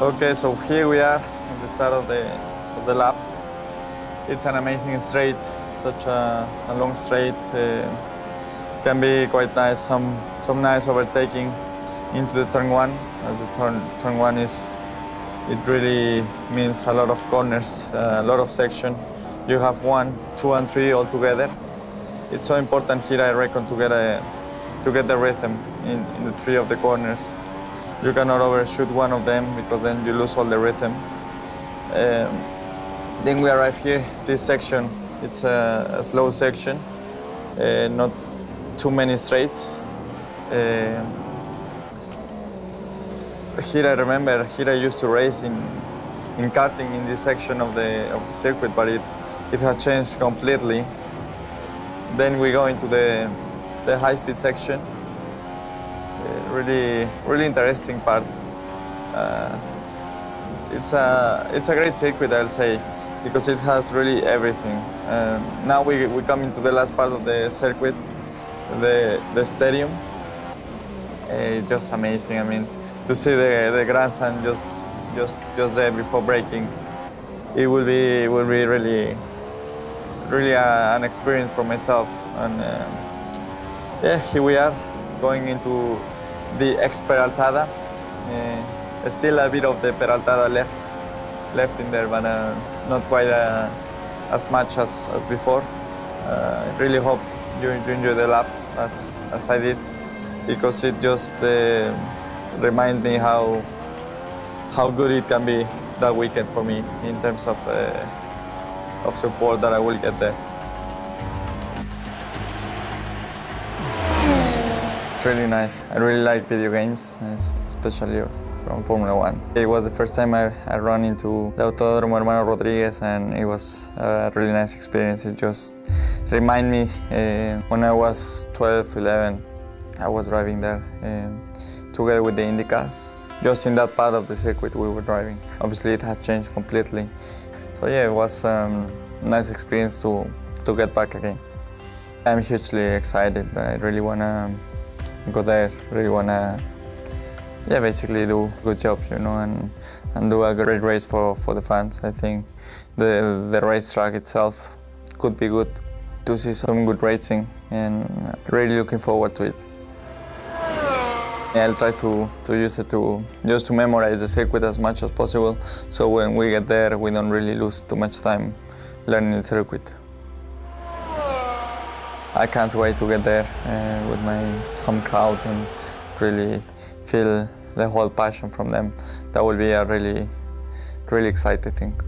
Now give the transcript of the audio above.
Okay, so here we are at the start of the, of the lap. It's an amazing straight, such a, a long straight. Uh, can be quite nice, some, some nice overtaking into the turn one, as the turn, turn one is, it really means a lot of corners, uh, a lot of section. You have one, two and three all together. It's so important here, I reckon, to get, a, to get the rhythm in, in the three of the corners you cannot overshoot one of them because then you lose all the rhythm. Um, then we arrive here, this section, it's a, a slow section, uh, not too many straights. Uh, here I remember, here I used to race in, in karting in this section of the, of the circuit, but it, it has changed completely. Then we go into the, the high-speed section, really, really interesting part. Uh, it's a it's a great circuit, I'll say, because it has really everything. Um, now we we come into the last part of the circuit, the the stadium. Uh, it's just amazing. I mean, to see the the grandstand just just just there before braking, it will be it will be really really a, an experience for myself. And uh, yeah, here we are going into the ex-Peraltada. Uh, still a bit of the Peraltada left, left in there, but uh, not quite uh, as much as, as before. I really hope you, you enjoy the lap as, as I did, because it just uh, reminds me how, how good it can be that weekend for me in terms of, uh, of support that I will get there. It's really nice. I really like video games, especially from Formula One. It was the first time I, I ran into the Autódromo Hermano Rodriguez and it was a really nice experience. It just reminded me uh, when I was 12, 11, I was driving there uh, together with the IndyCars. Just in that part of the circuit we were driving. Obviously it has changed completely. So yeah, it was um, a nice experience to, to get back again. I'm hugely excited. I really want to go there, really wanna, yeah, basically do a good job, you know, and, and do a great race for, for the fans. I think the, the racetrack itself could be good to see some good racing and really looking forward to it. I'll try to, to use it to just to memorize the circuit as much as possible so when we get there we don't really lose too much time learning the circuit. I can't wait to get there uh, with my home crowd and really feel the whole passion from them. That will be a really, really exciting thing.